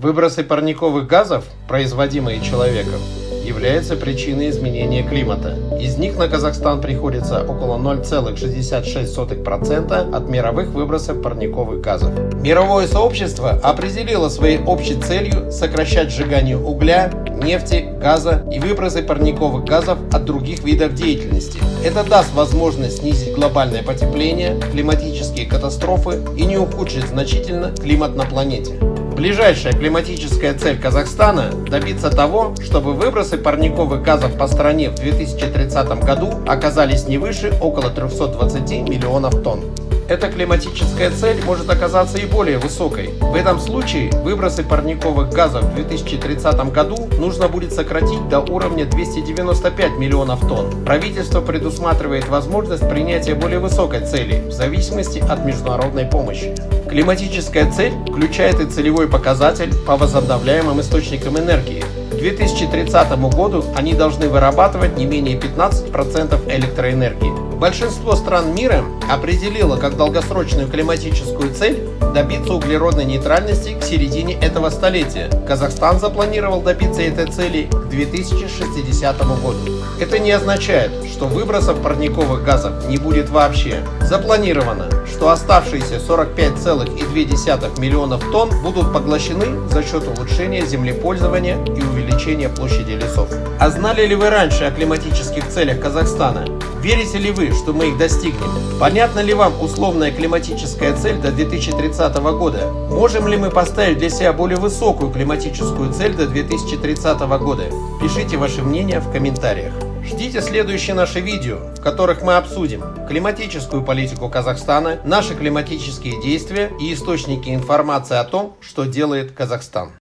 Выбросы парниковых газов, производимые человеком, являются причиной изменения климата. Из них на Казахстан приходится около 0,66% от мировых выбросов парниковых газов. Мировое сообщество определило своей общей целью сокращать сжигание угля, нефти, газа и выбросы парниковых газов от других видов деятельности. Это даст возможность снизить глобальное потепление, климатические катастрофы и не ухудшить значительно климат на планете. Ближайшая климатическая цель Казахстана – добиться того, чтобы выбросы парниковых газов по стране в 2030 году оказались не выше около 320 миллионов тонн. Эта климатическая цель может оказаться и более высокой. В этом случае выбросы парниковых газов в 2030 году нужно будет сократить до уровня 295 миллионов тонн. Правительство предусматривает возможность принятия более высокой цели в зависимости от международной помощи. Климатическая цель включает и целевой показатель по возобновляемым источникам энергии. К 2030 году они должны вырабатывать не менее 15% электроэнергии. Большинство стран мира определило как долгосрочную климатическую цель добиться углеродной нейтральности к середине этого столетия. Казахстан запланировал добиться этой цели к 2060 году. Это не означает, что выбросов парниковых газов не будет вообще. Запланировано, что оставшиеся 45,2 миллионов тонн будут поглощены за счет улучшения землепользования и увеличения площади лесов. А знали ли вы раньше о климатических целях Казахстана? Верите ли вы, что мы их достигнем? Понятна ли вам условная климатическая цель до 2030 года? Можем ли мы поставить для себя более высокую климатическую цель до 2030 года? Пишите ваше мнение в комментариях. Ждите следующие наши видео, в которых мы обсудим климатическую политику Казахстана, наши климатические действия и источники информации о том, что делает Казахстан.